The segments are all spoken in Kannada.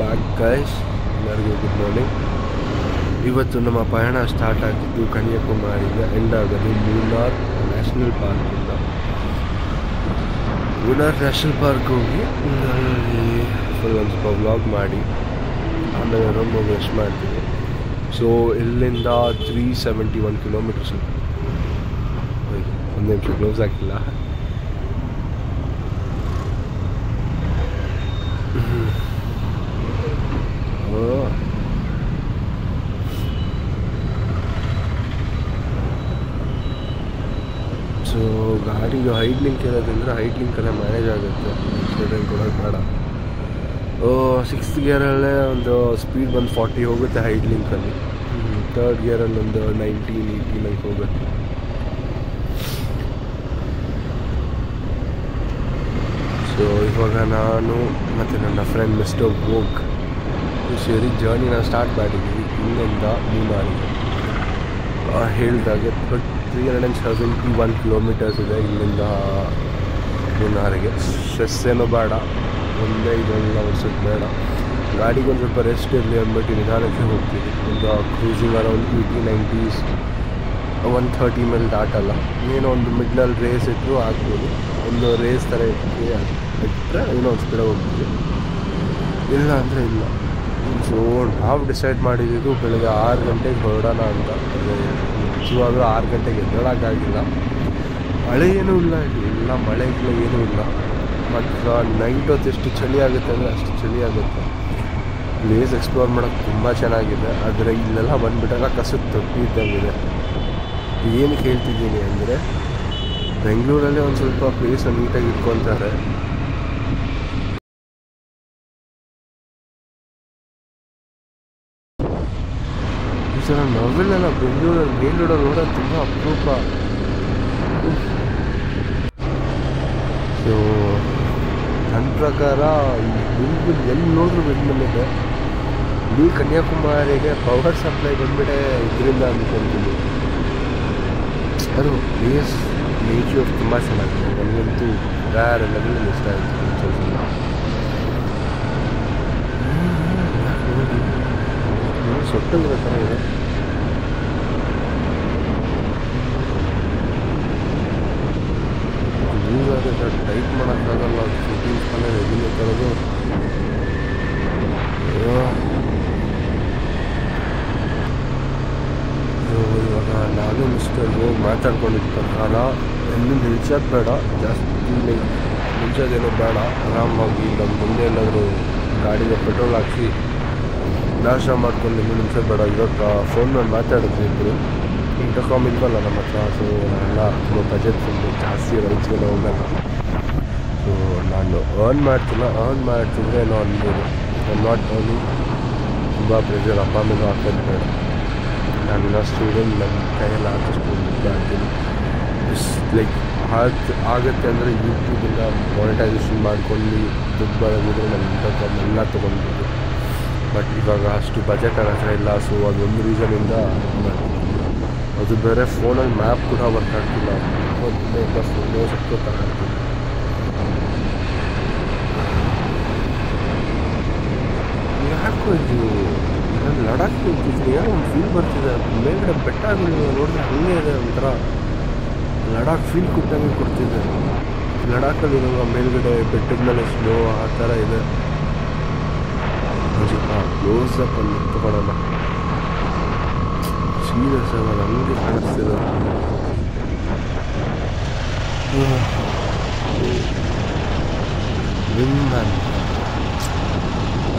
ಬ್ಯಾಕ್ ಗೈಸ್ ಎಲ್ಲರಿಗೂ ಗುಡ್ ಮಾರ್ನಿಂಗ್ ಇವತ್ತು ನಮ್ಮ ಪಯಣ ಸ್ಟಾರ್ಟ್ ಆಗಿದ್ದು ಕನ್ಯಾಕುಮಾರಿಗೆ ಎಂಡ್ ಆಗೋದು ಮೂನಾರ್ ನ್ಯಾಷನಲ್ ಪಾರ್ಕಿಂದ ಮೂನಾರ್ ನ್ಯಾಷನಲ್ ಪಾರ್ಕ್ ಹೋಗಿ ಫುಲ್ ಒಂದು ಸ್ವಲ್ಪ ವ್ಲಾಗ್ ಮಾಡಿ, ಆಮೇಲೆ ರೂಮ್ ರೆಸ್ಟ್ ಮಾಡ್ತೀವಿ ಸೊ ಇಲ್ಲಿಂದ ತ್ರೀ ಸೆವೆಂಟಿ ಒನ್ ಕಿಲೋಮೀಟರ್ಸ್ ಒಂದು ನಿಮಿಷ ಕ್ಲೋಸ್ ಆಗಿಲ್ಲ ಓ ಸೊ ಗಾಡಿಗೆ ಹೈಟ್ ಲಿಂಕ್ ಇರೋದ್ರಿಂದ ಹೈಟ್ ಲಿಂಕಲ್ಲೇ ಮ್ಯಾನೇಜ್ ಆಗುತ್ತೆ. ಆಕ್ಸಿಡೆಂಟ್ ಕೊಡೋದು ಬೇಡ. ಸಿಕ್ಸ್ತ್ ಗಿಯರಲ್ಲೇ ಒಂದು ಸ್ಪೀಡ್ ಬಂದು ಫಾರ್ಟಿ ಹೋಗುತ್ತೆ ಹೈಟ್ ಲಿಂಕಲ್ಲಿ ತರ್ಡ್ ಗಿಯರಲ್ಲಿ ಒಂದು ನೈನ್ಟೀನ್ ಏಯ್ಟೀನ್ ಹಂಗೆ ಹೋಗುತ್ತೆ. ಸೊ ಇವಾಗ ನಾನು ಮತ್ತು ನನ್ನ ಫ್ರೆಂಡ್ ಮಿಸ್ಟರ್ ವೋಗ್ ಸೇರಿ ಜರ್ನಿನ ಸ್ಟಾರ್ಟ್ ಮಾಡಿದ್ವಿ. ಇಲ್ಲಿಂದ ಮೂನಾರಿಗೆ ಹೇಳಿದಾಗೆ three hundred and seventy one kilometres ಇದೆ ಇಲ್ಲಿಂದ ಮೂನಾರಿಗೆ. ಸ್ಟ್ರೆಸ್ ಏನೂ ಬೇಡ. ಒಂದೇ ಇದೆಲ್ಲ ಓಡಿಸೋದು ಬೇಡ. ಗಾಡಿಗೆ ಒಂದು ಸ್ವಲ್ಪ ರೆಸ್ಟ್ ಇರಲಿ ಅಂದ್ಬಿಟ್ಟು ನಿಧಾನಕ್ಕೆ ಹೋಗ್ತೀವಿ. ಒಂದು cruising around eighty nineties one thirty ಮೇಲೆ ದಾಟಲ್ಲ. ಏನೋ ಒಂದು ಮಿಡ್ಲಲ್ಲಿ ರೇಸ್ ಇಟ್ಟರು ಆಗ್ಬೋದು. ಒಂದು ರೇಸ್ ಥರ ಇಟ್ಟರೆ ಏನೋ ಒಂದು ಸ್ಪೀಡಾಗಿ ಹೋಗ್ತೀವಿ. ಇಲ್ಲ ಅಂದರೆ ಇಲ್ಲ. ಸೊ ನಾವು ಡಿಸೈಡ್ ಮಾಡಿದ್ದು ಬೆಳಗ್ಗೆ ಆರು ಗಂಟೆಗೆ ಹೊರಡೋಣ ಅಂತ. ನಿಜವಾಗ್ಲೂ ಆರು ಗಂಟೆಗೆ ಎದ್ದೇಳೋಕ್ಕಾಗಿಲ್ಲ. ಮಳೆ ಏನೂ ಇಲ್ಲ ಇಲ್ಲಿ ಮಳೆ ಇಲ್ಲ ಏನೂ ಇಲ್ಲ. ಮತ್ತು ನೈಟ್ ಹೊತ್ತು ಎಷ್ಟು ಚಳಿ ಆಗುತ್ತೆ ಅಂದರೆ ಅಷ್ಟು ಚಳಿ ಆಗುತ್ತೆ. ಪ್ಲೇಸ್ ಎಕ್ಸ್ಪ್ಲೋರ್ ಮಾಡೋಕ್ಕೆ ತುಂಬ ಚೆನ್ನಾಗಿದೆ. ಆದರೆ ಇಲ್ಲೆಲ್ಲ ಬಂದುಬಿಟ್ಟಾಗ ಕಸದ ತೊಟ್ಟಿ ಇದ್ದಂಗಿದೆ. ಏನಕ್ಕೆ ಹೇಳ್ತಿದ್ದೀನಿ ಅಂದರೆ, ಬೆಂಗಳೂರಲ್ಲಿ ಒಂದು ಸ್ವಲ್ಪ ಪ್ಲೇಸನ್ನು ನೀಟಾಗಿ ಇಟ್ಕೊತಾರೆ ಈ ಸಲ ನಾವೆಲ್ಲ ಬೆಂಗಳೂರಲ್ಲಿ ಮೇನ್ ರೋಡಲ್ಲಿ ನೋಡೋದು ತುಂಬ ಅಪರೂಪ. ಸೊ ನನ್ನ ಪ್ರಕಾರ ಈ ಬೆಂಗಳೂರು ಎಲ್ಲಿ ನೋಡಿದ್ರು ಬೆಂಗಳೂರಿದೆ ಇಡೀ ಕನ್ಯಾಕುಮಾರಿಗೆ ಪವರ್ ಸಪ್ಲೈ ಬಂದ್ಬಿಟ್ಟೆ ಇದರಿಂದ ಅಂದ್ಕೊಂತೀನಿ ಅದು ಪ್ಲೇಸ್ ನೇಚರ್ ತುಂಬ ಚೆನ್ನಾಗಿದೆ. ನನಗಂತೂ ಬೇರೆ ಲೆವೆಲಲ್ಲಿ ಇಷ್ಟ ಆಯಿತು ಸೊಟ್ಟಂಗಿರೋ ಥರ ಇದೆ. ಯೂಸ್ ಆಗುತ್ತೆ ಟೈಟ್ ಮಾಡೋಕ್ಕಾಗಲ್ಲ ಫಿಟ್ಟಿಂಗ್ಸ್ ಮೇಲೆ ರೆಗ್ಯುಲರ್ ತರೋದು ಇವಾಗ ನಾನು ಮಿಸ್ಟರ್ ಹೋಗಿ ಮಾತಾಡ್ಕೊಂಡಿದ್ದ ಪ್ರಕಾರ ಎಲ್ಲಿಂದ ನಿಲ್ಸೋದು ಬೇಡ. ಜಾಸ್ತಿ ನಿಲ್ಸೋದೇನೋ ಬೇಡ. ಆರಾಮಾಗಿ ನಮ್ಮ ಮುಂದೆ ಎಲ್ಲಾದರೂ ಗಾಡಿಗೆ ಪೆಟ್ರೋಲ್ ಹಾಕಿ ನಾಶ ಮಾಡ್ಕೊಂಡು ನಿಮಗೆ ನಿಲ್ಸೋದು ಬೇಡ. ಇವಾಗ ಫೋನ್ ಮಾಡಿ ಮಾತಾಡಿದ್ವಿ ಇಬ್ಬರು ಇಂಟರ್ಕಾಮ್ ಇಲ್ವಲ್ಲ ನಮ್ಮ ಹತ್ರ ಸೊ ನಾನೆಲ್ಲ ತುಂಬ ಬಜೆಟ್ ಫುಲ್ಲು ಜಾಸ್ತಿ ರೈಸ್ಗೆಲ್ಲ ಹೋಗಲ್ಲ ಸೊ ನಾನು ಅರ್ನ್ ಮಾಡ್ತಿಲ್ಲ ಅರ್ನ್ ಮಾಡ್ತಿದ್ರೆ ಏನೋ ಅನ್ಬೋದು ನಾಟ್ ಅರ್ನಿಂಗ್ ತುಂಬ ಪ್ರೆಷರ್ ಅಪ್ಪ ಅಮ್ಮನೂ ಹಾಕೋದು ಬೇಡ ನಾನು ಸ್ಟೂಡೆಂಟ್ ನನ್ನ ಕೈಯಲ್ಲಿ ಆದಷ್ಟು ದುಡ್ಡು ಹಾಕ್ತೀನಿ ಲೈಕ್ ಆಗ ಆಗುತ್ತೆ ಅಂದರೆ ಯೂಟ್ಯೂಬಿಂದ ಮಾನಿಟೈಸೇಷನ್ ಮಾಡ್ಕೊಂಡು ದುಡ್ಡು ಬರೋದಿದ್ರೆ ನಾನು ಇಂಟರ್ಕಾಮ್ ಎಲ್ಲ ತೊಗೊಳ್ಬೋದು ಬಟ್ ಇವಾಗ ಅಷ್ಟು ಬಜೆಟ್ ನನ್ನ ಹತ್ರ ಇಲ್ಲ ಸೊ ಅದೊಂದು ರೀಸನಿಂದ ಅದು ಬೇರೆ ಫೋನಲ್ಲಿ ಮ್ಯಾಪ್ ಕೂಡ ವರ್ಕ್ ಆಗ್ತಿಲ್ಲ. ಆಗ್ತಿಲ್ಲ ಯಾಕೋ ಇದು? ನಾನು ಲಡಾಖ್ ಹೋಗ್ತಿದ್ದೀನಿ ಏನೋ ಒಂದು ಫೀಲ್ ಬರ್ತಿದೆ. ಮೇಲ್ಗಡೆ ಬೆಟ್ಟಗಳು ನೋಡಿದ್ರೆ ಹಂಗೆ ಇದೆ ಒಂಥರ. ಲಡಾಖ್ ಫೀಲ್ ಕೊಟ್ಟಂಗೆ ಕೊಡ್ತಿದೆ. ಲಡಾಖಲ್ಲಿ ಇರೋ ಮೇಲ್ಗಡೆ ಬೆಟ್ಟದ ಮೇಲೆ ಸ್ನೋ ಆ ಥರ ಇದೆ. ಕ್ಲೋಸ್ ಅಪ್ ಅಲ್ಲಿ ತಗೊಳ್ಳೋಣ ಸೀರಿಯಸ್ ಆಗಲ್ಲ ಹಂಗೆ ಕಾಣಿಸ್ತಿದೆ ವಿಮ್ ಮ್ಯಾನ್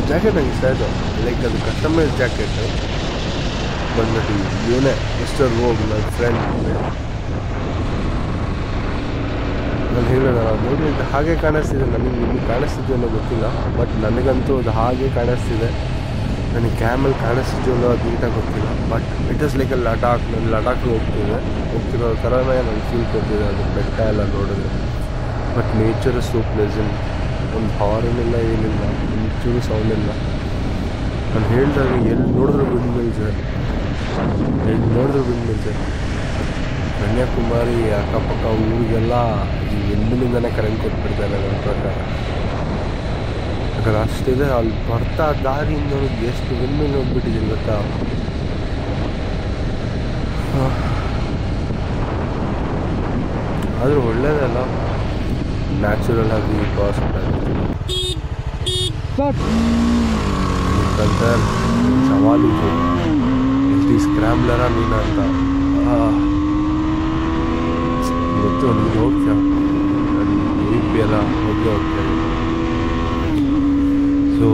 ಜಾಕೆಟ್ ನಂಗೆ ಇಷ್ಟ ಆಯಿತು ಲೈಕ್ ಅದು ಕಸ್ಟಮೈಸ್ ಜಾಕೆಟ್ ಬಂದ್ಬಿಟ್ಟು ಇವನೇ ಮಿಸ್ಟರ್ ರೋಗ್ ನನ್ನ ಫ್ರೆಂಡ್ ನಾನು ಹೇಳೋಣ ನೋಡಿ ಹಾಗೆ ಕಾಣಿಸ್ತಿದೆ ನನಗೆ ನಿಮಗೆ ಕಾಣಿಸ್ತಿದೆ ಅನ್ನೋ ಗೊತ್ತಿಲ್ಲ ಬಟ್ ನನಗಂತೂ ಅದು ಹಾಗೆ ಕಾಣಿಸ್ತಿದೆ ನನಗೆ ಕ್ಯಾಮಲ್ ಕಾಣಿಸ್ತಿದೆಯೋ ಅದು ನೀಟಾಗಿ ಗೊತ್ತಿಲ್ಲ. But it is like Ladakh ನಾನು ಲಡಾಖ್ ಹೋಗ್ತಿದೆ ಹೋಗ್ತಿರೋ ಥರನೇ ನನಗೆ ಫೀಲ್ ಕೊಡ್ತಿದ್ದೆ ಅದು ಬೆಟ್ಟ ಎಲ್ಲ ನೋಡಿದ್ರೆ. But nature is so pleasant ಒಂದು ಹಾರನ್ ಇಲ್ಲ, ಏನಿಲ್ಲ, ಒಂಚೂರು ಸೌಂಡ್ ಇಲ್ಲ. ನಾನು ಹೇಳಿದಾಗ ಎಲ್ಲಿ ನೋಡಿದ್ರು ವಿಂಡ್ ಮಿಲ್ಸ್ ಎಲ್ಲಿ ನೋಡಿದ್ರು ವಿಂಡ್ ಮಿಲ್ಸ್ ಕನ್ಯಾಕುಮಾರಿ ಅಕ್ಕಪಕ್ಕ ಊರಿಗೆಲ್ಲ ಈ ವಿಂಡಿನಿಂದನೇ ಕರೆಂಟ್ ಕೊಟ್ಬಿಡ್ತಾರೆ ನನ್ನ ಪ್ರಕಾರ. ಯಾಕಂದ್ರೆ ಅಷ್ಟಿದೆ ಅಲ್ಲಿ ಬರ್ತಾ ದಾರಿಯಿಂದ ಎಷ್ಟು ವಿಂಡ್ ಹೋಗ್ಬಿಟ್ಟಿದ್ದೀನಿ ಗೊತ್ತಾ? ಆದರೂ ಒಳ್ಳೇದಲ್ಲ. ನ್ಯಾಚುರಲ್ ಆಗಿ ಪಾಸ್ ಯಾಕಂದ್ರೆ ಸವಾಲಿತ್ತು ಎಷ್ಟು ಸ್ಕ್ರಾಮ್ಲರ ನೀನು ಅಂತ. ಗೊತ್ತು ನೀವು ಹೋಗ್ತೀಯ? ಪಿ ಎಲ್ಲ ಹೋಗಿ ಹೋಗ್ತೀಯ ಸೊ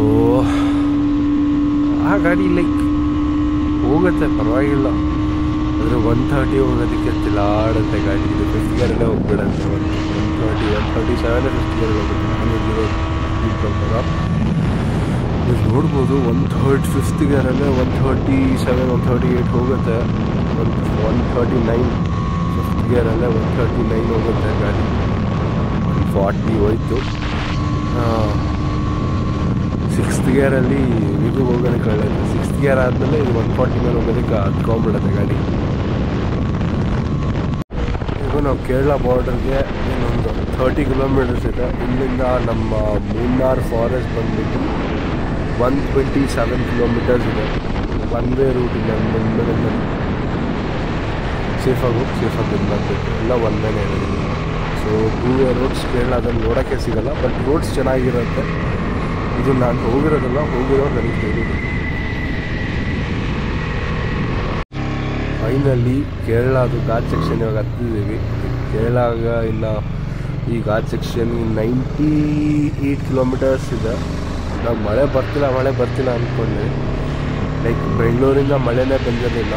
ಆ ಗಾಡಿ ಲೈಕ್ ಹೋಗುತ್ತೆ, ಪರವಾಗಿಲ್ಲ. ಆದರೆ ಒನ್ ಥರ್ಟಿ ಹೋಗೋದಕ್ಕೆ ತಿಲಾಡುತ್ತೆ ಗಾಡಿ. ಇದು ಫಿಫ್ಟಿ ಗೇರಲ್ಲೇ ಹೋಗ್ಬಿಡುತ್ತೆ. One one thirty one thirty seven fifty ಗೇರಲ್ಲಿ ಹೋಗುತ್ತೆ. ನೀವು ನೋಡ್ಬೋದು one third fifth ಗೇರಲ್ಲೇ one thirty seven one thirty eight ಹೋಗುತ್ತೆ. One one thirty nine fifth ಗೇರಲ್ಲೇ one thirty nine ಹೋಗುತ್ತೆ ಗಾಡಿ. ಒನ್ ಫಾರ್ಟಿ ಹೋಯ್ತು. ಸಿಕ್ಸ್ತ್ ಗಿಯರಲ್ಲಿ ಇದು ಹೋಗೋದಕ್ಕೆ ಒಳ್ಳೆಯದು ಸಿಕ್ಸ್ತ್ ಗಿಯರ್ ಆದಮೇಲೆ ಇದು ಒನ್ ಫಾರ್ಟಿ ಮೇಲೆ ಹೋಗೋದಕ್ಕೆ ಹತ್ಕೊಂಬಿಡುತ್ತೆ ಗಾಡಿ. ಈಗ ನಾವು ಕೇರಳ ಬಾರ್ಡರ್ಗೆ ಇನ್ನೊಂದು ಥರ್ಟಿ ಕಿಲೋಮೀಟರ್ಸ್ ಇದೆ. ಇಲ್ಲಿಂದ ನಮ್ಮ ಮೂನ್ನಾರ್ ಫಾರೆಸ್ಟ್ ಬಂದ್ಬಿಟ್ಟು ಒನ್ ಟ್ವೆಂಟಿ ಸೆವೆನ್ ಕಿಲೋಮೀಟರ್ಸ್ ಇದೆ. ಒನ್ ವೇ ರೂಟ್ ಇದೆ ಮುಂದೆ ಸೇಫಾಗಿ ಹೋಗಿ ಸೇಫಾಗಿ ಬಂದು ಎಲ್ಲ ಒನ್ ವೇನೇ ಸೊ ಟೂ ವೇ ರೋಡ್ಸ್ ಕೇರಳದಲ್ಲಿ ನೋಡೋಕ್ಕೆ ಸಿಗೋಲ್ಲ ಬಟ್ ರೋಡ್ಸ್ ಚೆನ್ನಾಗಿರುತ್ತೆ. ಇದು ನಾನು ಹೋಗಿರೋದಲ್ಲ, ಹೋಗಿರೋ ನನಗೆ ಹೇಳಿದ್ರು ಫೈನಲ್ಲಿ ಕೇರಳದು ಘಾಟ್ ಸೆಕ್ಷನ್ ಇವಾಗ ಹತ್ತಿದ್ದೀವಿ. ಕೇರಳಾಗ ಇನ್ನು ಈ ghat section ninety eight kilometres ಇದೆ. ನಾವು ಮಳೆ ಬರ್ತಿಲ್ಲ ಮಳೆ ಬರ್ತಿಲ್ಲ ಅಂದ್ಕೊಂಡೆ ಲೈಕ್ ಬೆಂಗಳೂರಿಂದ ಮಳೆನೇ ಬಂದಿರಲಿಲ್ಲ.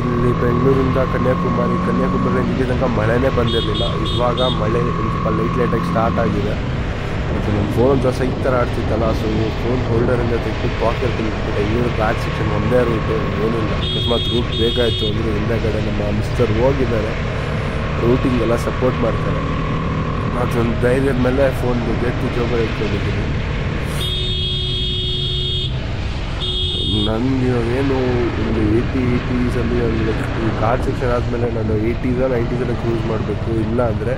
ಇಲ್ಲಿ ಬೆಂಗಳೂರಿಂದ ಕನ್ಯಾಕುಮಾರಿ ಕನ್ಯಾಕುಮಾರಿ ಇಲ್ಲಿ ಮಳೆನೇ ಬಂದಿರಲಿಲ್ಲ. ಇವಾಗ ಮಳೆ, ಸ್ವಲ್ಪ ಲೈಟ್ ಲೈಟಾಗಿ ಸ್ಟಾರ್ಟ್ ಆಗಿದೆ. ಮತ್ತು ನಮ್ಮ ಫೋನ್ ಒಂಥರ ಈ ಥರ ಆಡ್ತಿತ್ತಲ್ಲ ಸೊ ಫೋನ್ ಹೋಲ್ಡರಿಂದ ತೆಗೆದು ಪಾಕೆಟ್ ಇಟ್ಬಿಟ್ಟೆ ಇವರು ಬ್ಯಾಕ್ ಸೆಕ್ಷನ್ ಒಂದೇ ರೂಟು ಏನಿಲ್ಲ. ಅಕಸ್ಮಾತ್ ರೂಟ್ ಬೇಕಾಯಿತು ಅಂದರೆ ಹಿಂದೆಗಡೆ ನಮ್ಮ ಮಿಸ್ಟರ್ ಹೋಗಿದ್ದಾರೆ. ರೂಟಿಂಗ್ ಎಲ್ಲ ಸಪೋರ್ಟ್ ಮಾಡ್ತಾರೆ. ಅದೊಂದು ಧೈರ್ಯದ ಮೇಲೆ ಫೋನ್ ಗೇಟ್ ಜೋಗ ಇಟ್ಕೊಂಡಿದ್ದೀನಿ. ನನಗೆ ಇವಾಗೇನು ಒಂದು ಏಯ್ಟಿ ಏಯ್ಟೀಸಲ್ಲಿ ಒಂದು ಈ ಕಾರ್ ಸೆಕ್ಷನ್ ಆದಮೇಲೆ ನಾನು ಏಯ್ಟೀಸ ನೈಂಟೀಸಲ್ಲಿ ಕ್ರೂಸ್ ಮಾಡಬೇಕು, ಇಲ್ಲ ಅಂದರೆ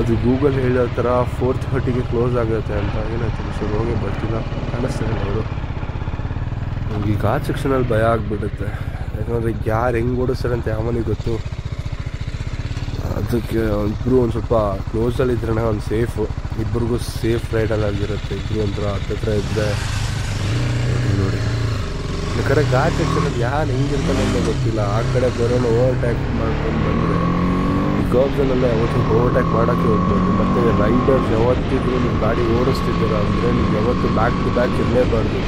ಅದು ಗೂಗಲ್ ಹೇಳೋ ಥರ ಫೋರ್ ಥರ್ಟಿಗೆ ಕ್ಲೋಸ್ ಆಗುತ್ತೆ ಅಂತ ಏನಾಯ್ತು? ಸರ್, ಹೋಗಿ ಬರ್ತಿಲ್ಲ. ಕಾಣಿಸ್ತಾರೆ ಅವರು. ನಮ್ಗೆ ಈ ಕಾರ್ ಸೆಕ್ಷನಲ್ಲಿ ಭಯ ಆಗಿಬಿಡುತ್ತೆ. ಯಾಕಂದರೆ ಯಾರು ಹೆಂಗೆ ಓಡಿಸ್ತಾರೆ ಅಂತ ಯಾವನಿಗೆ ಗೊತ್ತು. ಅದಕ್ಕೆ ಇಬ್ಬರು ಒಂದು ಸ್ವಲ್ಪ ಕ್ಲೋಸಲ್ಲಿ ಇದ್ರೆ ಒಂದು ಸೇಫು ಇಬ್ಬರಿಗೂ ಸೇಫ್ ರೈಡಲ್ಲಿ ಆಗಿರುತ್ತೆ. ಇಬ್ಬರು ಒಂಥರ ಹತ್ತತ್ರ ಇದ್ದರೆ ನೋಡಿ. ಬೇಕಾದ್ರೆ ಗಾಡಿ ಸೆಕ್ಷನಲ್ಲಿ ಯಾರು ಹೆಂಗಿರ್ತಾನೆ ಅಂತ ಗೊತ್ತಿಲ್ಲ. ಆ ಕಡೆ ಬರೋನು ಓವರ್ಟ್ಯಾಕ್ ಮಾಡ್ಕೊಂಡು ಬಂದರೆ ಈ ಗರ್ಬ್ಸಲ್ಲೆಲ್ಲ ಯಾವತ್ತೂ ಓವರ್ಟ್ಯಾಕ್ ಮಾಡೋಕ್ಕೆ ಹೋಗ್ಬೋದು ಮತ್ತು ರೈಡರ್ಸ್ ಯಾವತ್ತಿದ್ರು ನಿಮ್ಮ ಗಾಡಿ ಓಡಿಸ್ತಿದ್ದೀರ ಅಂದರೆ ನೀವು ಯಾವತ್ತು ಬ್ಯಾಕ್ ಟು ಬ್ಯಾಕ್ ಇರಲೇಬಾರ್ದು.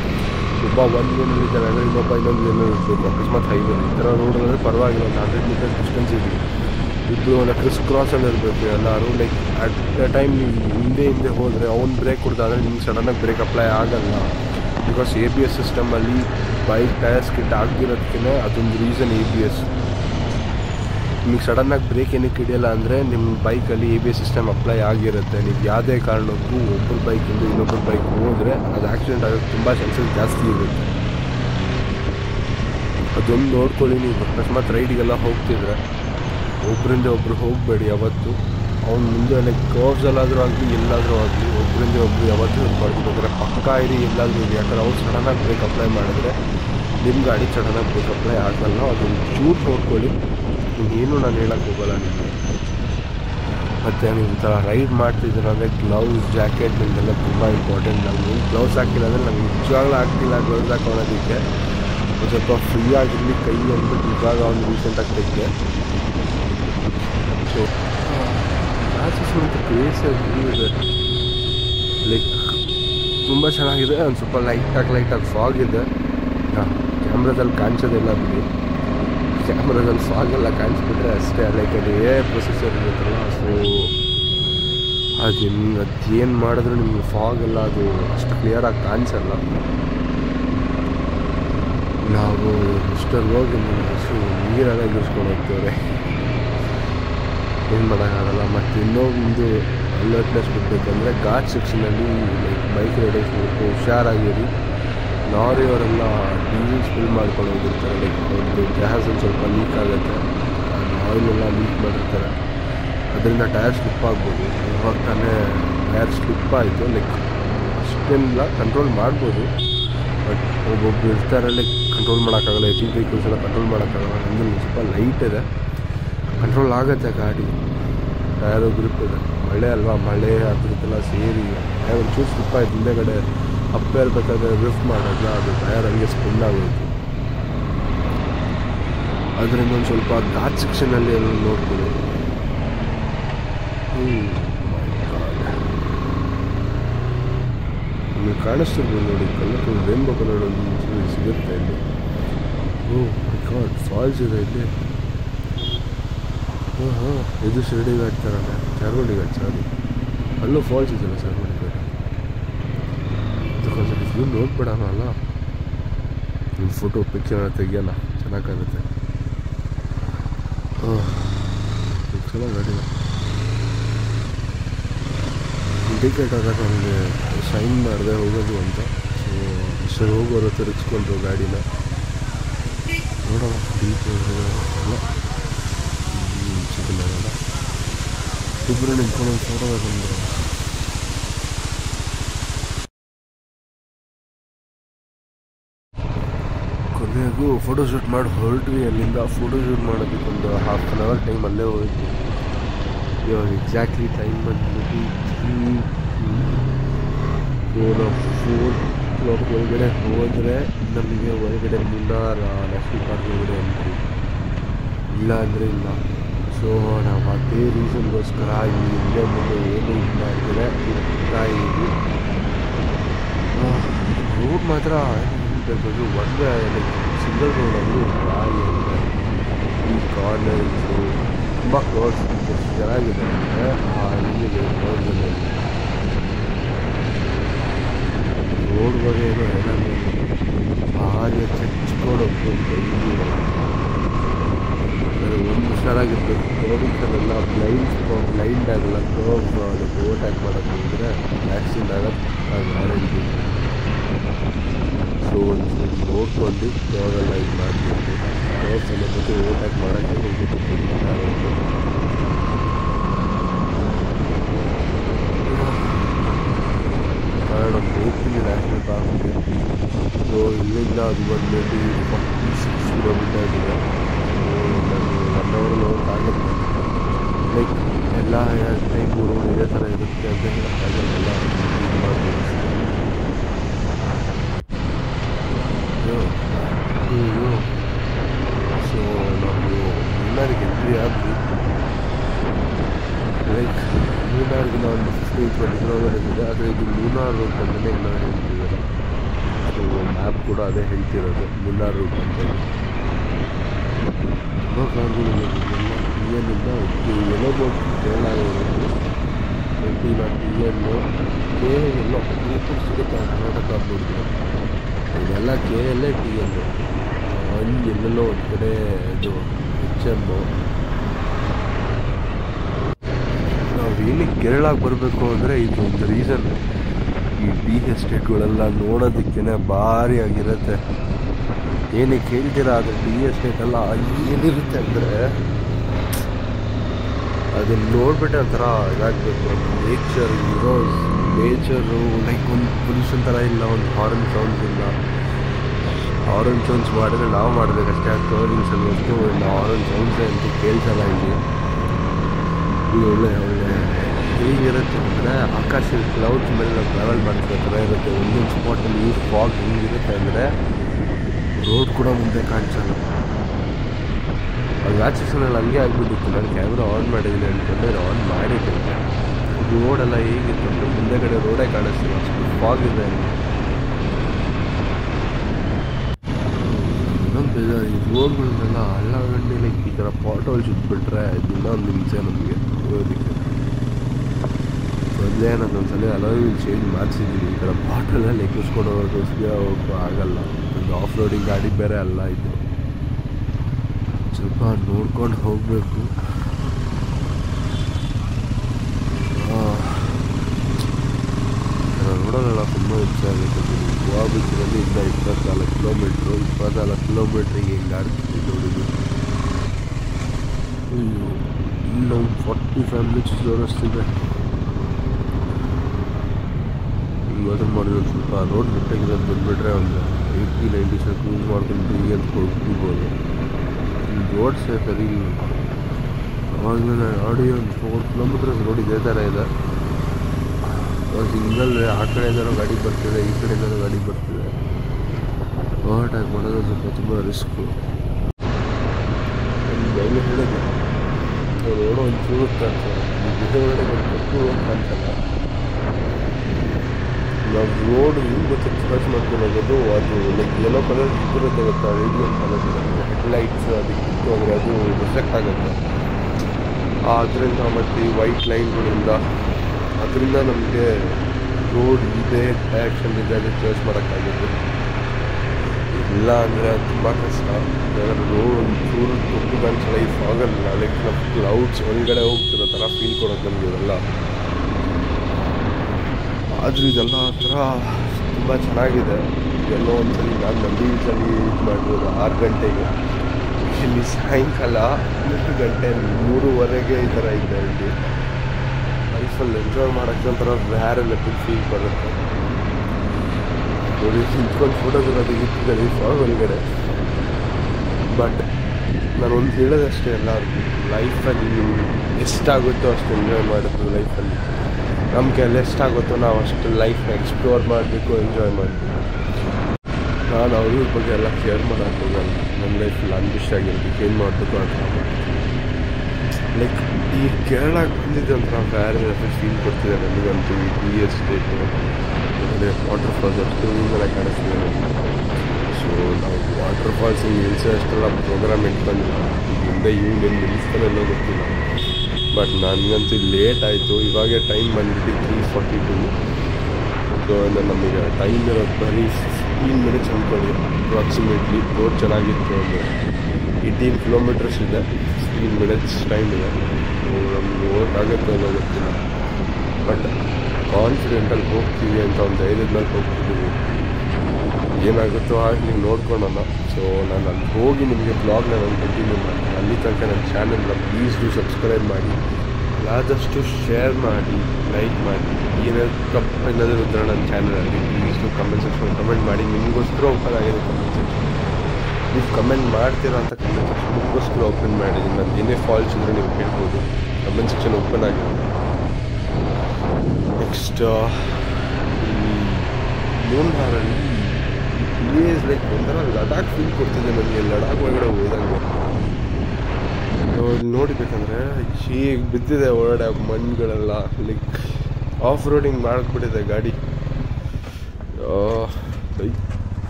ಒಬ್ಬ ಒಂದು ಇರ್ತಾರೆ ಅಂದರೆ ಇನ್ನೊಬ್ಬ ಇನ್ನೊಂದು ಏನೋ ಇರಬೇಕು ಅಕಸ್ಮಾತ್ ಹೈವೇ ಈ ಥರ ರೋಡಲ್ಲಿ ಪರವಾಗಿಲ್ಲ, ಒಂದು ಹಂಡ್ರೆಡ್ ಮೀಟರ್ ಡಿಸ್ಟೆನ್ಸ್ ಇದೆ. ಇಬ್ಬರು ಒಂದು ಕ್ರಿಸ್ ಕ್ರಾಸಲ್ಲಿ ಇರಬೇಕು ಎಲ್ಲರೂ ಲೈಕ್ ಅಟ್ ದ ಟೈಮ್ ನೀವು ಹಿಂದೆ ಹಿಂದೆ ಹೋದರೆ ಅವ್ನು ಬ್ರೇಕ್ ಕೊಡ್ದಾದ್ರೆ ನಿಮ್ಗೆ ಸಡನ್ನಾಗಿ ಬ್ರೇಕ್ ಅಪ್ಲೈ ಆಗಲ್ಲ. ಬಿಕಾಸ್ ಎ ಬಿ ಎಸ್ ಸಿಸ್ಟಮಲ್ಲಿ ಬೈಕ್ ಟೈರ್ಸ್ ಕಿಟ್ ಆಗದಿರೋದಕ್ಕೆ ಅದೊಂದು ರೀಸನ್ ಎ ಬಿ ಎಸ್ ನಿಮಗೆ ಸಡನ್ನಾಗಿ ಬ್ರೇಕ್ ಏನಕ್ಕೆ ಹಿಡಿಯಲ್ಲ ಅಂದರೆ ನಿಮ್ಮ ಬೈಕಲ್ಲಿ A B S system apply ಆಗಿರುತ್ತೆ. ನೀವು ಯಾವುದೇ ಕಾರಣಕ್ಕೂ ಒಬ್ಬರು ಬೈಕಿಂದ ಇನ್ನೊಬ್ಬರ ಬೈಕ್ ಹೋದರೆ ಅದು ಆಕ್ಸಿಡೆಂಟ್ ಆಗೋಕ್ಕೆ ತುಂಬ ಚಾನ್ಸಸ್ ಜಾಸ್ತಿ ಇರುತ್ತೆ. ಅದೊಂದು ನೋಡ್ಕೊಳ್ಳಿ ನೀವು. ಅಕಸ್ಮಾತ್ ರೈಡಿಗೆಲ್ಲ ಹೋಗ್ತಿದ್ರೆ ಒಬ್ಬರಿಂದ ಒಬ್ಬರು ಹೋಗಬೇಡಿ ಯಾವತ್ತು. ಅವ್ನು ಮುಂದೆ ಲೈಕ್ ಕರ್ವ್ಸಲ್ಲಾದರೂ ಆಗಲಿ, ಎಲ್ಲಾದರೂ ಆಗಲಿ ಒಬ್ಬರಿಂದ ಒಬ್ಬರು ಯಾವತ್ತೂ ಇರಬಾರ್ದು ಬೇಕಾದ್ರೆ ಪಕ್ಕ ಇರಿ, ಎಲ್ಲಾದರೂ ಇರಿ. ಯಾಕಂದ್ರೆ ಅವ್ರು ಸಡನ್ನಾಗಿ ಬ್ರೇಕ್ ಅಪ್ಲೈ ಮಾಡಿದ್ರೆ ನಿಮ್ಮ ಗಾಡಿ ಸಡನ್ನಾಗಿ ಬ್ರೇಕ್ ಅಪ್ಲೈ ಆಗಲ್ಲ. ಅದೊಂದು ಚೂರು ನೋಡ್ಕೊಳ್ಳಿ. ಇನ್ನೇನು ನಾನು ಹೇಳಕ್ಕೆ ಹೋಗಲ್ಲ ನಿಮಗೆ ಮತ್ತು ನೀವು ಈ ಥರ ರೈಡ್ ಮಾಡ್ತಿದ್ದೀರ ಅಂದರೆ ಗ್ಲೌಸ್ ಜಾಕೆಟ್ ನಿಮಗೆಲ್ಲ ತುಂಬ ಇಂಪಾರ್ಟೆಂಟ್ ನಮಗೆ ಗ್ಲೌಸ್ ಹಾಕಿಲ್ಲ ಅಂದರೆ ನಂಗೆ ನಿಜವಾಗ್ಲೂ ಆಗ್ತಿಲ್ಲ ಗ್ಲೌಸ್ ಹಾಕೊಳ್ಳೋದಕ್ಕೆ ಒಂದು ಸ್ವಲ್ಪ ಫ್ರೀ ಆಗಿರಲಿ ಕೈ ಅಂದ್ಬಿಟ್ಟು ಇವಾಗ ಒಂದು ರೀಸೆಂಟಾಗಿ ತೆಗೆದೆ ಸೊ ಕ್ಲಾಸಸ್ ಮತ್ತು ಪ್ಲೇಸಸ್ ಇದೆ ಲೈಕ್ ತುಂಬ ಚೆನ್ನಾಗಿದೆ ಒಂದು ಸ್ವಲ್ಪ ಲೈಟಾಗಿ ಲೈಟಾಗಿ ಫಾಗ್ ಇದೆ ಹಾಂ ಕ್ಯಾಮ್ರಾದಲ್ಲಿ ಕಾಣಿಸೋದಿಲ್ಲ ಬಿಡಿ ಕ್ಯಾಮ್ರಾದಲ್ಲಿ ಸಾಂಗ್ ಎಲ್ಲ ಕಾಣಿಸ್ಬಿಟ್ರೆ ಅಷ್ಟೇ. ಲೈಕ್ ಅದು ಏ ಪ್ರೊಸೆಸರ್ ಇರುತ್ತಲ್ಲ ಸೊ ಅದು ಅದೇನು ಮಾಡಿದ್ರು ನಿಮ್ಗೆ ಫಾಗ್ ಎಲ್ಲ ಅದು ಅಷ್ಟು ಕ್ಲಿಯರಾಗಿ ಕಾಣಿಸಲ್ಲ. ನಾವು ಇಷ್ಟಲ್ಲಿ ಹೋಗಿ ಅಷ್ಟು ನೀರೆಲ್ಲ ಇಳಿಸ್ಕೊಂಡು ಹೋಗ್ತೇವೆ ಏನು ಮಾಡೋಕ್ಕಾಗಲ್ಲ. ಮತ್ತು ಇನ್ನೊಂದು ಅಲರ್ಟ್ನೆಸ್ ಬಿಡಬೇಕಂದ್ರೆ ಘಾಟ್ ಸೆಕ್ಷನಲ್ಲಿ ಲೈಕ್ ಬೈಕ್ ರೈಡರ್ಸ್ ಹುಷಾರಾಗಿರಿ. ಲಾರಿಯವರೆಲ್ಲ ಡೀಸೆಲ್ ಫಿಲ್ ಮಾಡ್ಕೊಂಡು ಹೋಗಿರ್ತಾರೆ. ಲೈಕ್ ಒಂದು ಗ್ಯಾಸ್ ಸ್ವಲ್ಪ ಲೀಕ್ ಆಗುತ್ತೆ. ಆಯಿಲೆಲ್ಲ ಲೀಕ್ ಮಾಡಿರ್ತಾರೆ. ಅದರಿಂದ ಟೈರ್ ಸ್ಲಿಪ್ ಆಗ್ಬೋದು. ಇವಾಗ ತಾನೇ ಟೈರ್ ಸ್ಲಿಪ್ ಆಯಿತು. ಲೈಕ್ ಅಷ್ಟೇನಿಲ್ಲ ಕಂಟ್ರೋಲ್ ಮಾಡ್ಬೋದು. ಬಟ್ ಒಬ್ಬೊಬ್ರು ಲೈಕ್ ಕಂಟ್ರೋಲ್ ಮಾಡೋಕ್ಕಾಗಲ್ಲ. ಎಚ್ ವೆಹಿಕಲ್ಸ್ ಎಲ್ಲ ಕಂಟ್ರೋಲ್ ಮಾಡೋಕ್ಕಾಗಲ್ಲ. ಅಂದರೆ ಸ್ವಲ್ಪ ಲೈಟ್ ಇದೆ. ಕಂಟ್ರೋಲ್ ಆಗುತ್ತೆ ಗಾಡಿ. ಟಯರು ಗ್ರಿಪ್ ಇದೆ ಮಳೆ ಅಲ್ವಾ? ಮಳೆ, ಅದ್ರದ್ದೆಲ್ಲ ಸೇರಿ. ಟಯರ್ ಒಂಚೂರು ಸ್ಲಿಪ್ ಆಯಿತು ಹಿಂದೆಗಡೆ. ಅಪ್ಪೆ ಹೇಳ್ಬೇಕಾದ್ರೆ ರಿಫ್ ಮಾಡೋದು, ಅದು ಟಯರ್ ಹಂಗೆ ಸ್ಪಿನ್ ಆಗೋಯ್ತು. ಅದರಿಂದ ಒಂದು ಸ್ವಲ್ಪ ಘಾಟ್ ಸೆಕ್ಷನಲ್ಲಿ ಎಲ್ಲ ನೋಡ್ತೀನಿ. ನಿಮಗೆ ಕಾಣಿಸ್ತಿರ್ಬೋದು ನೋಡಿ ಕಲರ್ ರೇನ್ಬೋ ಕಲರ್ ಒಂದು ಸಿಗುತ್ತೆ ಇಲ್ಲಿ. ಓ ಗಾಡ್ ಫಾಲ್ಸ್ ಇದೆ ಇಲ್ಲಿ. ಹಾಂ ಹಾಂ ಇದು ಶಿರಡಿ ಘಾಟ್ ಥರನೇ ಹಾಕ್ತಾರೆ ಅಲ್ಲೂ ಫಾಲ್ಸ್ ಇದೆಯಲ್ಲ ಚಾರ್ಮುಂಡಿ? ಘಾಟ್ ಇದು ನೋಡ್ಬಿಡೋಣ ಅಲ್ಲ ನಿಮ್ಮ ಫೋಟೋ ಪಿಕ್ಚರ್ ತೆಗಿಯಲ್ಲ. ಚೆನ್ನಾಗಾಗುತ್ತೆ. ಚಲೋ ಗಾಡಿ ಟಿಕೆಟ್ ಆದಾಗ ನನಗೆ ಸೈನ್ ಮಾಡಿದೆ ಹೋಗೋದು ಅಂತ. ಸೊ ಸರಿ ಹೋಗೋರು ತಿರುಗಿಸ್ಕೊಂಡ್ರು ಗಾಡಿನ. ನೋಡೋಣ. ಡೀಪ್ ಸಿಗಲ್ಲ ಇಬ್ಬರು ನಿಂತ್ಕೊಂಡು ಫೋಟೋ ಬಂದರು ಫೋಟೋ ಶೂಟ್ ಮಾಡಿ ಹೊರಟ್ವಿ ಅಲ್ಲಿಂದ. ಫೋಟೋ ಶೂಟ್ ಮಾಡೋದಕ್ಕೆ ಒಂದು ಹಾಫ್ ಆನ್ ಅವರ್ ಟೈಮ್ ಅಲ್ಲೇ ಹೋಯ್ತು. ಇವಾಗ ಎಕ್ಸಾಕ್ಟ್ಲಿ ಟೈಮ್ ಬಂದ್ಬಿಟ್ಟು ತ್ರೀ ಫೋರ್ ಫೋರ್ ಕ್ಲಾಕ್ ಒಳಗಡೆ ಹೋದರೆ ನಮಗೆ ಒಳಗಡೆ ಮುನ್ನಾರ ನ್ಯಾಷನಲ್ ಪಾರ್ಕ್ ಒಳಗಡೆ ಅಂತೀವಿ ಇಲ್ಲ ಅಂದರೆ ಇಲ್ಲ. ಸೊ ನಾವು ಅದೇ ರೀಸನ್ಗೋಸ್ಕರ ಈ ಹಿಂದೆ ಮುಂದೆ ಏನು ಇಲ್ಲ ಅಂದರೆ ಇರ್ತಾ ಇದ್ವಿ. ರೋಡ್ ಮಾತ್ರ ಒಂದೇ ಲೈಕ್ ಸಿಂಗಲ್ ರೋಡಲ್ಲಿ ಗಾಡಿ ಅಂದರೆ ಈ ಕಾರ್ನರ್ಸು ತುಂಬ ಕ್ಲೋಸ್ ಎಷ್ಟು ಚೆನ್ನಾಗಿದೆ ಅಂದರೆ ಆ ಇಲ್ಲಿಗೆ ರೋಡ್ನಲ್ಲಿ ರೋಡ್ ಬಗ್ಗೆ ಏನೋ ಹೇಳೋದು. ಭಾರಿ ಚಚ್ಕೊಂಡು ಹೋಗ್ಬೋದು ಒಂದು ಹುಷಾರಾಗಿತ್ತು ರೋಡಿಂಗ್ಸಲ್ಲೆಲ್ಲ ಬ್ಲೈಂಡ್ ಬ್ಲೈಂಡ್ ಆಗಲ್ಲ ಕರ್ವ್ ಓಟ್ ಹಾಕಿ ಮಾಡೋದು ಅಂದರೆ ಆ್ಯಕ್ಸಿಡೆಂಟ್ ಆಗೋದು ಗ್ಯಾರಂಟಿ ಸೊ ಒಂದು ನೋಡ್ಕೊಂಡು ಕರ್ವೆಲ್ಲ ಇದು ಮಾಡಬೇಕು ಕರ್ವ್ಸ್ ಎಲ್ಲ ಮತ್ತೆ ಓವರ್ಟ್ಯಾಕ್ ಮಾಡೋಕ್ಕೆ ಹೋಗ್ಬಿಟ್ಟು ಕಾರಣ ಹೋಗ್ತೀನಿ ನ್ಯಾಷನಲ್ ಪಾರ್ಕ್ಗೆ ಸೊ ಇಲ್ಲಿಂದ ಅದು ಬಂದ್ಬಿಟ್ಟು ಫಾರ್ಟಿ ಸಿಕ್ಸ್ ಕಿಲೋಮೀಟರ್ ಇದೆ ನಾನು ಒನ್ ಅವರಲ್ಲಿ ಹೋಗೋಕ್ಕಾಗುತ್ತೆ ಲೈಕ್ ಎಲ್ಲ ಟೈಮು ರೋಡ್ ಇದೇ ಥರ ಇರುತ್ತೆ ಅಂತ ಹೇಳೋಕ್ಕಾಗಲ್ಲ ಎಲ್ಲ ಇದು ಮಾಡ್ಬೋದು ಅಯ್ಯೋ ಸೊ ನಾವು ಮೂನಾರಿಗೆ ಎಂಟ್ರಿ ಆದ್ವಿ ಲೈಕ್ ಮೂನಾರ್ಗಿನ ಒಂದು ಫಿಫ್ಟೀನ್ ಟ್ವೆಂಟಿ ಕಿಲೋಮೀಟರ್ಸ್ ಇದೆ ಆದರೆ ಇದು ಮೂನಾರ್ ರೂಟ್ ಅಂತಲೇ ಇನ್ನೂ ಹೇಳ್ತಿದ್ದಾರೆ ಅದು ಮ್ಯಾಪ್ ಕೂಡ ಅದೇ ಹೇಳ್ತಿರೋದು ಮುನ್ನಾರ್ ರೂಟ್ ಅಂತ ಹೇಳಿ ತುಂಬ ಕಾರ್ಗಳು ಟಿ ಎನ್ನಿಂದ ಎಲ್ಲೋ ಬೋಟ್ ಕೇರಳ ಇರೋದು ಟ್ವೆಂಟಿ ನಾಟ್ ಟಿ ಎನ್ನು ಕೆ ಎಲ್ಲೋ ಕೆ ಸಿಗುತ್ತೆ ಕರ್ನಾಟಕ ಬೋರ್ಡ್ಗೆ ಇದೆಲ್ಲ ಕೆ ಎಲ್ಲೇ ಟಿ ಎಲ್ಲು ಅಲ್ಲಿ ಎಲ್ಲೆಲ್ಲೋ ಒಂದು ಕಡೆ ಇದು ಎಚ್ ಎಮ್ಮು ನಾವು ಇಲ್ಲಿ ಕೇರಳಕ್ಕೆ ಬರಬೇಕು ಅಂದರೆ ಇದು ರೀಸನ್ ಈ ಟೀ ಎಸ್ಟೇಟ್ಗಳೆಲ್ಲ ನೋಡೋದಕ್ಕೇ ಭಾರಿ ಆಗಿರುತ್ತೆ. ಏನಕ್ಕೆ ಹೇಳ್ತೀರಾ ಅದು ಟೀ ಎಸ್ಟೇಟೆಲ್ಲ ಅಲ್ಲಿ ಏನಿರುತ್ತೆ ಅಂದರೆ ಅದನ್ನು ನೋಡ್ಬಿಟ್ಟೆ ಒಂಥರ ಇದಾಗಬೇಕು. ನೇಚರ್ ಇರೋ ನೇಚರು ಲೈಕ್ ಒಂದು ಪೊಲ್ಯೂಷನ್ ಥರ ಇಲ್ಲ, ಒಂದು ಹಾರನ್ ಸೌಂಡ್ಸ್ ಇಲ್ಲ. ಹಾರನ್ ಸೌಂಡ್ಸ್ ಮಾಡಿದ್ರೆ ನಾವು ಮಾಡಬೇಕಷ್ಟೇ ಆ ಕವರಿಂಗ್ಸ್ ಅಷ್ಟು ಇಲ್ಲ ಹಾರನ್ ಸೌಂಡ್ಸ್ ಅಂತೂ ಕೇಳ್ಸಲ್ಲ ಇಲ್ಲಿ. ಒಳ್ಳೆ ಒಳ್ಳೆ ಹೇಗಿರುತ್ತೆ ಅಂದರೆ ಆಕಾಶ ಕ್ಲೌಡ್ಸ್ ಮೇಲೆ ನಾವು ಟ್ರಾವೆಲ್ ಮಾಡಿಸೋ ಥರ ಇರುತ್ತೆ. ಒಂದೊಂದು ಸ್ಪಾಟಲ್ಲಿ ಈ ಫಾಗ್ ಹೇಗಿರುತ್ತೆ ಅಂದರೆ ರೋಡ್ ಕೂಡ ಮುಂದೆ ಕಾಣಿಸಲ್ಲ. ಅದು ಸೆಕ್ಷನಲ್ಲಿ ಹಂಗೆ ಆಗಿಬಿಟ್ಟಿತ್ತು. ನಾನು ಕ್ಯಾಮ್ರಾ ಆನ್ ಮಾಡಿದ್ದೀನಿ ಅಂತಂದರೆ ಆನ್ ಮಾಡಿದ್ದೆ ರೋಡೆಲ್ಲ ಹೇಗಿತ್ತು ಅಂದರೆ ಮುಂದೆಗಡೆ ರೋಡೇ ಕಾಣಿಸ್ತಿಲ್ಲ, ಅಷ್ಟು ಫಾಗ್ ಇದೆ. ಇನ್ನೊಂದು ಈ ರೋಡ್ಗಳನ್ನೆಲ್ಲ ಹಳ್ಳಗಂಡಿ ಲೈಕ್ ಈ ಥರ ಪಾಟೋಲ್ ದಿನ ಒಂದು ಹಿಂಸೆ ನಮಗೆ ಹೋಗೋದಕ್ಕೆ ಮೊದಲೇ ನಾನು ಒಂದ್ಸಲ ಅಲಾಯ್ ಚೇಂಜ್ ಮಾಡಿಸಿದ್ದೀನಿ, ಈ ಥರ ಎಲ್ಲ ಎಕ್ಕಿಸ್ಕೊಂಡು ಹೋಗೋಕ್ಕೋಸ್ಕರ ಹೋಗೋ ಆಗಲ್ಲ. ಒಂದು ಆಫ್ ರೋಡಿಂಗ್ ಗಾಡಿ ಬೇರೆ ಅಲ್ಲ ಇದು. ಸ್ವಲ್ಪ ನೋಡ್ಕೊಂಡು ಹೋಗಬೇಕು. ರೋಡಲ್ಲೆಲ್ಲ ತುಂಬ ಇಚ್ಛೆ ಆಗುತ್ತೆ. ಗೋವಾ ಬೀಚ್ನಲ್ಲಿ ಇಂದ ಇಪ್ಪತ್ನಾಲ್ಕು ಕಿಲೋಮೀಟ್ರು ಇಪ್ಪತ್ನಾಲ್ಕು ಕಿಲೋಮೀಟ್ರಿಗೆ ಹೆಂಗೆ ಆಡ್ತಿದ್ದೆ ನೋಡಿದ್ದು ಅಯ್ಯೋ, ಇನ್ನು ಫಾರ್ಟಿ ಫೈವ್ ಮಿನಿಟ್ಸ್ ತೋರಿಸ್ತಿದೆ ಯೋಚನೆ ಮಾಡಿದ್ರೆ ಒಂದು ಸ್ವಲ್ಪ ರೋಡ್ ಬಿಟ್ಟಾಗಿರೋದು ಬಂದುಬಿಟ್ರೆ ಒಂದು ಏಯ್ಟಿ ನೈಂಟಿ ಸರ್ ಕ್ರೂಸ್ ಮಾಡ್ಕೊಂಡು ಹೀಗೆ ಅಂತ ಹೋಗ್ತಿರ್ಬೋದು ರೋಡ್ ಸೇಫ್ ಸರಿ ಇಲ್ಲ ಅವಾಗಲೇ ಆಡಿ ಒಂದು ಫೋರ್ ಕಿಲೋಮೀಟರ್ಸ್ ರೋಡ್ ಇದೇ ಥರ ಇದೆ. ಸಿಗ್ನಲ್ ಆ ಕಡೆ ಕಡೆಯಿಂದನೂ ಗಾಡಿ ಬರ್ತಿದೆ, ಈ ಕಡೆ ಕಡೆಯಿಂದನೂ ಗಾಡಿ ಬರ್ತಿದೆ. ಓವರ್ಟೇಕ್ ಮಾಡೋದು ಸ್ವಲ್ಪ ತುಂಬ ರಿಸ್ಕು ಬೆಂಗಳೂರು ಹೇಳಿದೆ ರೋಡು ಒಂಚೂರು ರೋಡ್ ಕಾಣ್ತಲ್ಲ ನಾವು ರೋಡ್ ಹಿಂಗೆ ಸರ್ಚ್ ಮಾಡ್ಕೊಂಡು ಅದು ಲೈಕ್ ಎಲ್ಲೋ ಕಲರ್ ಇರುತ್ತೆ ಗೊತ್ತಾ ರೇಡಿಯಂ ಕಲರ್ ಹೆಡ್ಲೈಟ್ಸ್ ಅದಕ್ಕಿತ್ತು ಅಂದರೆ ಅದು ರಿಫ್ಲೆಕ್ಟ್ ಆಗುತ್ತೆ. ಅದರಿಂದ ಮತ್ತು ಈ ವೈಟ್ ಲೈನ್ಗಳಿಂದ ಅದರಿಂದ ನಮಗೆ ರೋಡ್ ಇದೆ ಡೈರೆಕ್ಷನ್ ಇದೆ ಅದು ಚೇಂಜ್ ಮಾಡೋಕ್ಕಾಗುತ್ತೆ ಇಲ್ಲ ಅಂದರೆ ತುಂಬ ಕಷ್ಟ. ಯಾಕಂದರೆ ರೋಡ್ ಒಂಚೂರು ದೊಡ್ಡ ಕಾಣಿಸಲ್ಲ, ಈ ಫಾಗಲ್ಲ ಲೈಕ್ ನಮ್ಮ ಕ್ಲೌಡ್ಸ್ ಒಳಗಡೆ ಹೋಗ್ತಿರೋ ಥರ ಫೀಲ್ ಕೊಡೋದು ನಮಗೆ ಇವೆಲ್ಲ ಆದರೂ ಇದೆಲ್ಲ ಥರ ತುಂಬ ಚೆನ್ನಾಗಿದೆ. ಎಲ್ಲೋ ಒಂದ್ಸಲಿ ನಾನು ನಂದಿ ಬೀಚಲ್ಲಿ ಇದು ಮಾಡ್ಬೋದು ಆರು ಗಂಟೆಗೆ. ಇಲ್ಲಿ ಸಾಯಂಕಾಲ ಹನ್ನೆರಡು ಗಂಟೆ ಮೂರುವರೆಗೆ ಈ ಥರ ಇದೆ ಇಲ್ಲಿ. ಲೈಫಲ್ಲಿ ಎಂಜಾಯ್ ಮಾಡೋಕ್ಕೆ ಒಂಥರ ಬೇರೆ ಲೆವೆಲ್ ಫೀಲ್ ಬರುತ್ತೆ. ನೋಡಿ, ನಿಂತ್ಕೊಂಡು ಫೋಟೋ ತೆಗೆದಿಟ್ಟಿದ್ದಾರೆ ಫಾಗ್ ಒಳಗಡೆ. ಬಟ್ ನಾನು ಒಂದು ಹೇಳೋದಷ್ಟೇ ಎಲ್ಲರಿಗೂ ಲೈಫಲ್ಲಿ ಎಷ್ಟಾಗುತ್ತೋ ಅಷ್ಟು ಎಂಜಾಯ್ ಮಾಡೋದು ಲೈಫಲ್ಲಿ ನಮ್ಮ ಕೈಯಲ್ಲಿ ಎಷ್ಟಾಗುತ್ತೋ ನಾವು ಅಷ್ಟು ಲೈಫ್ನ ಎಕ್ಸ್ಪ್ಲೋರ್ ಮಾಡಬೇಕು ಎಂಜಾಯ್ ಮಾಡಬೇಕು. ನಾನು ಅವ್ರ ಬಗ್ಗೆ ಎಲ್ಲ ಕೇರ್ ಮಾಡೋಕ್ಕೆ ಹೋಗಲ್ಲ. ನನ್ನ ಲೈಫಲ್ಲಿ ಅನ್ಬಿಷ್ಟಾಗಿರ್ಬೇಕು ಏನು ಮಾಡಬೇಕು ಅಂತ. ಲೈಕ್ ಈ ಕೇರಳಕ್ಕೆ ಬಂದಿದ್ದಂಥ ಬೇರೆ ಫೀಲ್ ಕೊಡ್ತಿದೆ ನನಗಂತೂ ಈ ಟೀ ಎಸ್ಟೇಟು ಆಮೇಲೆ ವಾಟರ್ ಫಾಲ್ಸ್ ಅಷ್ಟು ಎಲ್ಲ ಕಾಣಿಸ್ತಿದೆ ನನಗೆ ಸೊ ನಾವು ವಾಟರ್ ಫಾಲ್ಸ್ ಹಿಂಗೆ ಅಷ್ಟೆಲ್ಲ ಪ್ರೋಗ್ರಾಮ್ ಇಟ್ಕೊಂಡಿಲ್ಲ. ಮುಂದೆ ಇವ್ನು ನಿಲ್ಲಿಸ್ತಾನೆ ಅನ್ನೋ ಗೊತ್ತಿಲ್ಲ. ಬಟ್ ನನಗಂತೂ ಲೇಟ್ ಆಯಿತು. ಇವಾಗೆ ಟೈಮ್ ಬಂದ್ಬಿಟ್ಟು ತ್ರೀ ಫಾರ್ಟಿ ಟು ಸೊ ನಮಗೆ ಟೈಮ್ ಇರೋದು ಬರೀ ಸಿಕ್ಸ್ಟೀನ್ ಮಿನಿಟ್ಸ್ ಅಂದ್ಕೊಳ್ಳಿ ಅಪ್ರಾಕ್ಸಿಮೇಟ್ಲಿ ರೋಡ್ ಚೆನ್ನಾಗಿತ್ತು ಅಂದರೆ. ಏಯ್ಟೀನ್ ಕಿಲೋಮೀಟರ್ಸ್ ಇದೆ. ಫಿಫ್ಟೀನ್ ಮಿನಿಟ್ಸ್ ಟೈಮ್ ಇದೆ. ನಮ್ಗೆ ಹೋಗೋಕ್ಕಾಗತ್ತೋ ಅನ್ನೋ ಗೊತ್ತಿಲ್ಲ. ಬಟ್ ಕಾನ್ಫಿಡೆಂಟಲ್ಲಿ ಹೋಗ್ತೀವಿ ಅಂತ ಒಂದು ಧೈರ್ಯದ ಮೇಲೆ ಹೋಗ್ತಿದ್ದೀವಿ. ಏನಾಗುತ್ತೋ ಆಗಲಿ ನೋಡ್ಕೊಳ್ಳೋಣ. ಸೊ ನಾನು ಅಲ್ಲಿ ಹೋಗಿ ನಿಮಗೆ ಬ್ಲಾಗ್ನ ನಾನು ಕಂಟಿನ್ಯೂ ಮಾಡ್ತೀನಿ ಅಲ್ಲಿ ತನಕ ನನ್ನ ಚಾನಲ್ನ ಪ್ಲೀಸ್ ಡೂ ಸಬ್ಸ್ಕ್ರೈಬ್ ಮಾಡಿ. ಆದಷ್ಟು ಶೇರ್ ಮಾಡಿ ಲೈಕ್ ಮಾಡಿ. ಏನಾದ್ರು ತಪ್ಪು ಏನಾದರೂ ಇದ್ದರೆ ನನ್ನ ಚಾನಲಲ್ಲಿ ಪ್ಲೀಸ್ ಕಮೆಂಟ್ ಸೆಕ್ಷನ್ ಕಮೆಂಟ್ ಮಾಡಿ. ನಿಮಗೋಸ್ಕರ ಓಪನ್ ಆಗಿದೆ ಕಮೆಂಟ್ ಸೆಕ್ಷನ್ ನೀವು ಕಮೆಂಟ್ ಮಾಡ್ತೀರಾ ಅಂತ ಕಮೆಂಟ್ ಓಪನ್ ಮಾಡಿದ್ದೀನಿ ನಾನು ಏನೇ ಫಾಲ್ಸ್ ಇದ್ದರೆ ನೀವು ಕೇಳ್ಬೋದು. ಕಮೆಂಟ್ ಸೆಕ್ಷನ್ ಓಪನ್ ಆಗಿದೆ ನೆಕ್ಸ್ಟ್ ಮೂನ್ಹಾರಲ್ಲಿ ಪ್ಲೇಸ್ ಲೈಕ್ ಒಂಥರ ಲಡಾಖ್ ಫೀಲ್ ಕೊಡ್ತಿದೆ ನನಗೆ. ಲಡಾಖ್ ಒಳಗಡೆ ಹೋದಂಗೆ. ನೋಡಿಬೇಕಂದ್ರೆ ಹೀಗೆ ಬಿದ್ದಿದೆ ಒಳಗಡೆ ಮಣ್ಣುಗಳೆಲ್ಲ. ಲೈಕ್ ಆಫ್ ರೋಡಿಂಗ್ ಮಾಡಿಬಿಟ್ಟಿದೆ ಗಾಡಿ.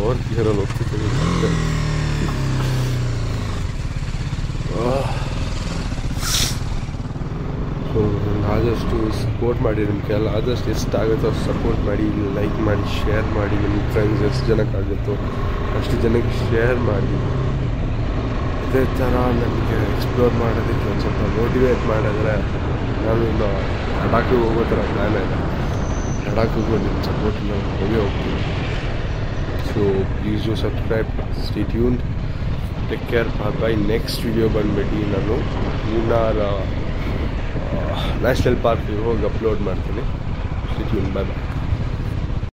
ಫೋರ್ತ್ ಗೇರಲ್ಲಿ ಹೋಗ್ತಿದ್ದೀವಿ ಸೊ ಆದಷ್ಟು ಸಪೋರ್ಟ್ ಮಾಡಿ ನಿಮ್ಮ ಕೈಯಲ್ಲಿ ಆದಷ್ಟು ಎಷ್ಟಾಗುತ್ತೋ ಅಷ್ಟು ಸಪೋರ್ಟ್ ಮಾಡಿ ಲೈಕ್ ಮಾಡಿ ಶೇರ್ ಮಾಡಿ ನಿಮ್ಮ ಫ್ರೆಂಡ್ಸ್ ಎಷ್ಟು ಜನಕ್ಕಾಗುತ್ತೋ ಅಷ್ಟು ಜನಕ್ಕೆ ಶೇರ್ ಮಾಡಿ ಇದೇ ಥರ ನನಗೆ ಎಕ್ಸ್ಪ್ಲೋರ್ ಮಾಡೋದಕ್ಕೆ ಒಂದು ಸ್ವಲ್ಪ ಮೋಟಿವೇಟ್ ಮಾಡಿದ್ರೆ ನಾನು ಇನ್ನು ಲಡಾಖಿಗೆ ಹೋಗೋ ಥರ ಪ್ಲ್ಯಾನ್ ಇದೆ ಲಡಾಖಿಗೂ ನಿಮ್ಮ ಸಪೋರ್ಟಿಂದ ಹೋಗೇ ಹೋಗ್ತೀನಿ so please do subscribe stay tune take care bye next video ಬಂದುಬಿಟ್ಟು ನಾನು ಮೂನಾರ ನ್ಯಾಷನಲ್ ಪಾರ್ಕ್ ಹೋಗಿ ಅಪ್ಲೋಡ್ ಮಾಡ್ತೀನಿ. ಸ್ಟಿಟ್ಯೂನ್ ಟ್ಯೂನ್ ಬಾಯ್